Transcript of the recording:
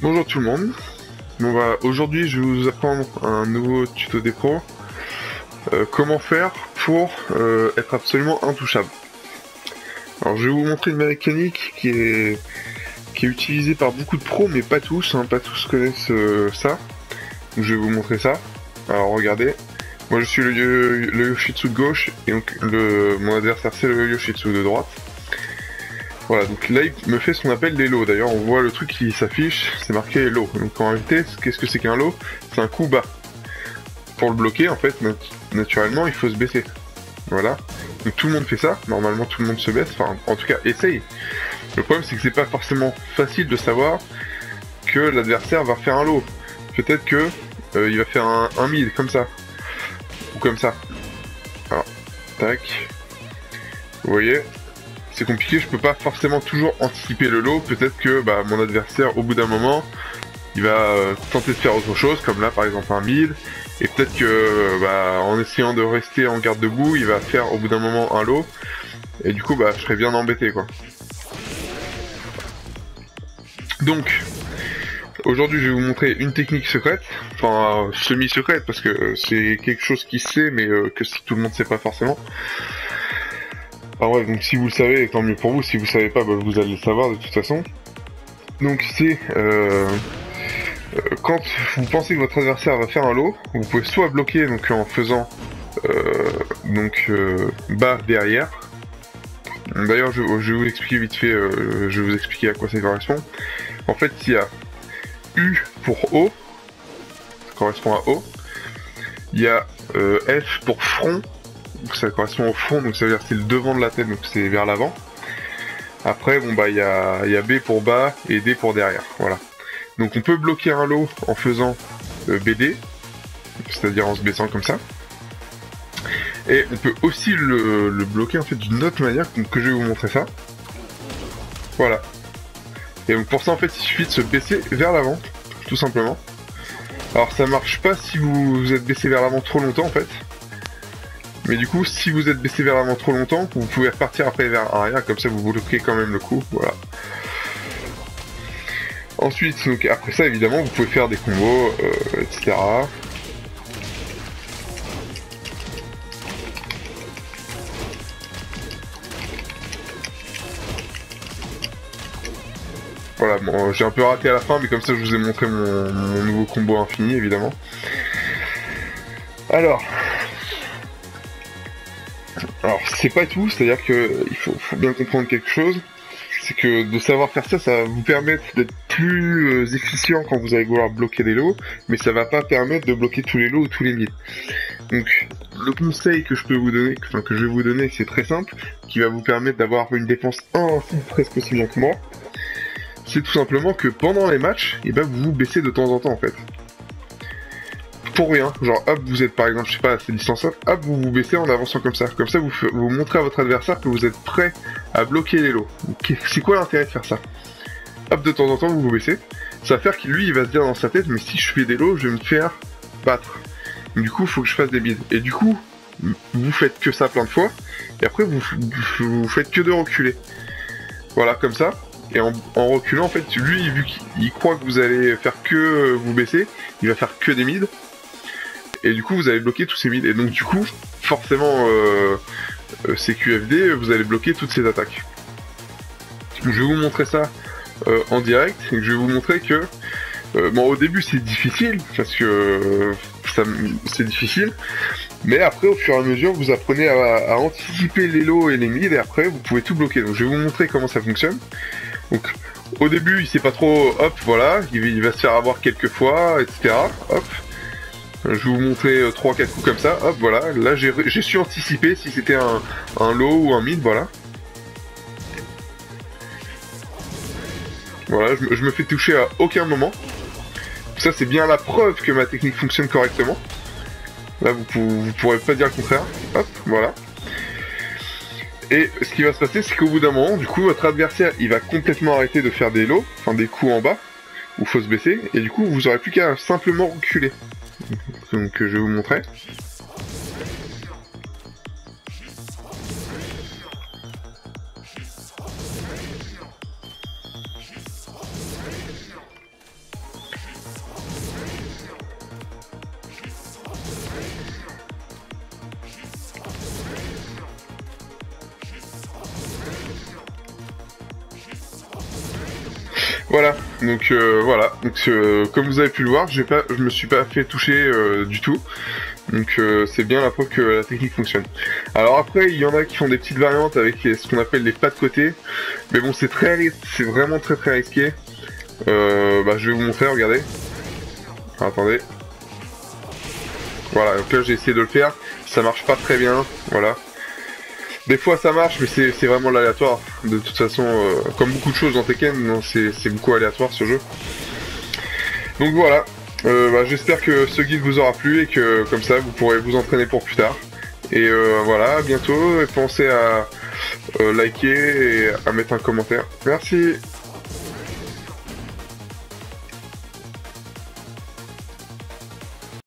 Bonjour tout le monde. Aujourd'hui je vais vous apprendre un nouveau tuto des pros. Euh, comment faire pour euh, être absolument intouchable. Alors je vais vous montrer une mécanique qui est utilisée par beaucoup de pros mais pas tous, hein, pas tous connaissent euh, ça. Je vais vous montrer ça. Alors regardez, moi je suis le, le Yoshitsu de gauche et donc mon adversaire c'est le Yoshitsu de droite. Voilà, donc là il me fait ce qu'on appelle des lots. D'ailleurs on voit le truc qui s'affiche, c'est marqué lot. Donc en réalité, qu'est-ce que c'est qu'un lot? C'est un coup bas. Pour le bloquer, en fait, naturellement, il faut se baisser. Voilà. Donc tout le monde fait ça, normalement tout le monde se baisse, enfin en tout cas essaye. Le problème c'est que c'est pas forcément facile de savoir que l'adversaire va faire un lot. Peut-être que euh, il va faire un, un mid comme ça. Ou comme ça. Alors, tac. Vous voyez, c'est compliqué, je peux pas forcément toujours anticiper le lot. Peut-être que bah, mon adversaire, au bout d'un moment, il va euh, tenter de faire autre chose, comme là par exemple un mid. Et peut-être que bah, en essayant de rester en garde debout, il va faire au bout d'un moment un lot. Et du coup, bah, je serais bien embêté quoi. Donc, aujourd'hui, je vais vous montrer une technique secrète, enfin semi-secrète parce que c'est quelque chose qui sait, mais euh, que tout le monde sait pas forcément. Ah ouais, donc si vous le savez, tant mieux pour vous. Si vous savez pas, bah, vous allez le savoir de toute façon. Donc c'est euh, euh, quand vous pensez que votre adversaire va faire un lot, vous pouvez soit bloquer donc en faisant euh, donc bas derrière. D'ailleurs, je, je, vais vous expliquer vite fait. je vais vous expliquer à quoi ça correspond. En fait, il y a U pour haut, ça correspond à haut. Il y a F pour front, ça correspond au front, donc ça veut dire c'est le devant de la tête, donc c'est vers l'avant. Après, bon bah il y a, y B pour bas et D pour derrière, voilà. Donc on peut bloquer un lot en faisant euh, BD, c'est-à-dire en se baissant comme ça. Et on peut aussi le, bloquer en fait d'une autre manière, donc que je vais vous montrer ça. Voilà. Et donc pour ça en fait il suffit de se baisser vers l'avant, tout simplement. Alors ça marche pas si vous vous êtes baissé vers l'avant trop longtemps en fait. Mais du coup, si vous êtes baissé vers l'avant trop longtemps, vous pouvez repartir après vers arrière, comme ça vous bloquez quand même le coup, voilà. Ensuite, après ça, évidemment, vous pouvez faire des combos, euh, etc. Voilà, bon, j'ai un peu raté à la fin, mais comme ça je vous ai montré mon nouveau combo infini, évidemment. Alors, alors c'est pas tout, c'est-à-dire que il faut, bien comprendre quelque chose, c'est que de savoir faire ça, ça va vous permettre d'être plus euh, efficient quand vous allez vouloir bloquer des lots, mais ça va pas permettre de bloquer tous les lots ou tous les nids. Donc le conseil que je peux vous donner, enfin que je vais vous donner, c'est très simple, qui va vous permettre d'avoir une défense presque aussi bien que moi. C'est tout simplement que pendant les matchs, et eh ben vous vous baissez de temps en temps en fait pour rien. Genre, hop, vous êtes par exemple, je sais pas, à cette distance hop, vous vous baissez en avançant comme ça. Comme ça, vous, montrez à votre adversaire que vous êtes prêt à bloquer les lots. C'est quoi l'intérêt de faire ça? Hop, de temps en temps, vous vous baissez. Ça va faire que lui, il va se dire dans sa tête, mais si je fais des lots, je vais me faire battre. Du coup, faut que je fasse des bides. Et du coup, vous faites que ça plein de fois, et après, vous, vous faites que de reculer. Voilà, comme ça. Et en, reculant, en fait, lui, vu qu'il croit que vous allez faire que vous baisser, il va faire que des mids et du coup vous allez bloquer tous ces mids. Et donc du coup, forcément, euh, euh CQFD, vous allez bloquer toutes ces attaques. Je vais vous montrer ça euh, en direct, je vais vous montrer que, euh, bon au début c'est difficile, parce que c'est difficile, mais après au fur et à mesure vous apprenez à, anticiper les lots et les mids, et après vous pouvez tout bloquer. Donc je vais vous montrer comment ça fonctionne. Donc au début il sait pas trop, hop voilà, il, il va se faire avoir quelques fois, etc. Hop. Je vais vous montrer 3-4 euh, coups comme ça. Hop, voilà. Là, j'ai su anticiper si c'était un, un low ou un mid, voilà. Voilà, je, me fais toucher à aucun moment. Ça, c'est bien la preuve que ma technique fonctionne correctement. Là, vous, vous pourrez pas dire le contraire. Hop, voilà. Et ce qui va se passer, c'est qu'au bout d'un moment, du coup, votre adversaire, il va complètement arrêter de faire des lots, enfin des coups en bas, où faut se baisser, et du coup, vous aurez plus qu'à simplement reculer donc, que je vais vous montrer. Voilà donc euh, voilà, donc euh, comme vous avez pu le voir, j'ai pas, je me suis pas fait toucher euh, du tout, donc c'est bien la preuve que la technique fonctionne. Alors après, il y en a qui font des petites variantes avec ce qu'on appelle les pas de côté, mais bon, c'est très, c'est vraiment très très risqué. bah, je vais vous montrer, regardez. attendez. Voilà, donc là j'ai essayé de le faire, ça marche pas très bien, voilà. Des fois ça marche, mais c'est vraiment l'aléatoire. De toute façon, euh, comme beaucoup de choses dans Tekken, c'est beaucoup aléatoire ce jeu. Donc voilà, euh, bah, j'espère que ce guide vous aura plu et que comme ça vous pourrez vous entraîner pour plus tard. Et euh, voilà, à bientôt, et pensez à liker et à mettre un commentaire. Merci